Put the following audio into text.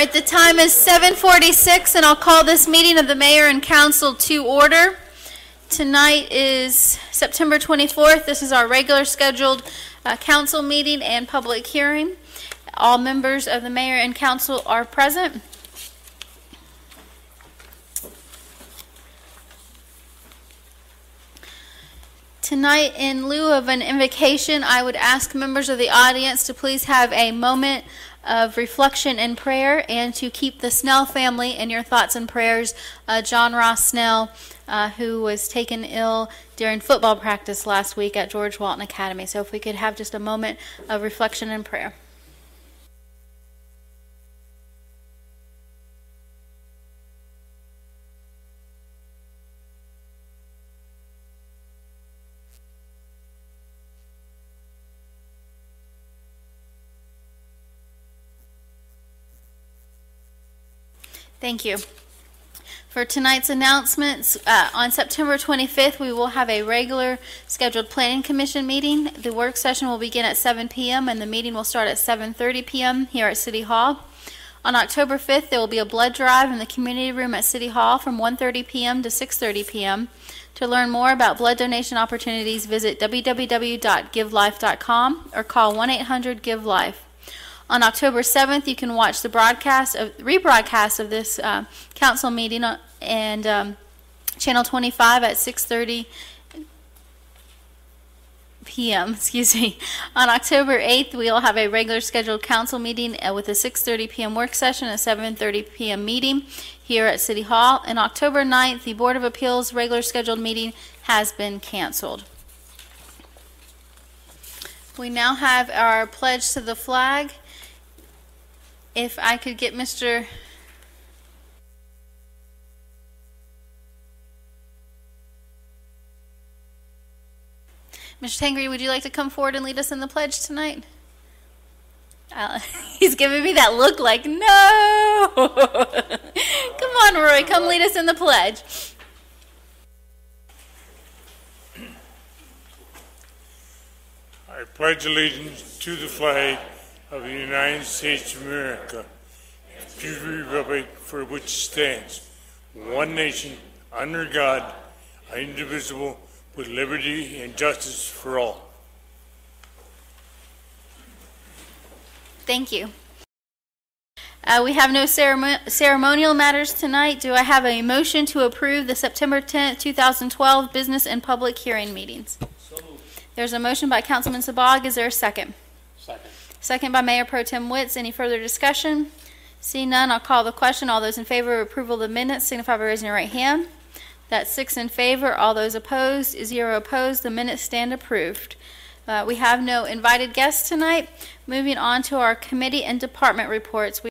right, the time is 7:46, and I'll call this meeting of the mayor and council to order. Tonight is September 24th. This is our regular scheduled uh, council meeting and public hearing. All members of the mayor and council are present. Tonight, in lieu of an invocation, I would ask members of the audience to please have a moment of reflection and prayer and to keep the Snell family in your thoughts and prayers. Uh, John Ross Snell, uh, who was taken ill during football practice last week at George Walton Academy. So, if we could have just a moment of reflection and prayer. Thank you. For tonight's announcements, uh, on September 25th, we will have a regular scheduled Planning Commission meeting. The work session will begin at 7 p.m. and the meeting will start at 7:30 p.m. here at City Hall. On October 5th, there will be a blood drive in the community room at City Hall from 1:30 p.m. to 6:30 p.m. To learn more about blood donation opportunities, visit www.givelife.com or call 1-800-GIVE-LIFE. On October 7th, you can watch the broadcast of rebroadcast of this uh, council meeting on, and um, channel 25 at 6:30 p.m. Excuse me. On October 8th, we will have a regular scheduled council meeting uh, with a 6:30 p.m. work session a 7:30 p.m. meeting here at City Hall. And October 9th, the Board of Appeals regular scheduled meeting has been canceled. We now have our pledge to the flag. If I could get Mr. Mr. Tangri, would you like to come forward and lead us in the pledge tonight? Uh, he's giving me that look like, no! come on, Roy, come lead us in the pledge. I pledge allegiance to the flag of the United States of America, and to the republic for which it stands, one nation, under God, indivisible, with liberty and justice for all. Thank you. Uh, we have no ceremo- ceremonial matters tonight. Do I have a motion to approve the September 10th, 2012 business and public hearing meetings? There's a motion by Councilman Sabbagh. Is there a second? Second. Second by Mayor Pro Tem Witts. Any further discussion? See none, I'll call the question. All those in favor of approval of the minutes signify by raising your right hand. That's six in favor. All those opposed, zero opposed. The minutes stand approved. Uh, we have no invited guests tonight. Moving on to our committee and department reports. We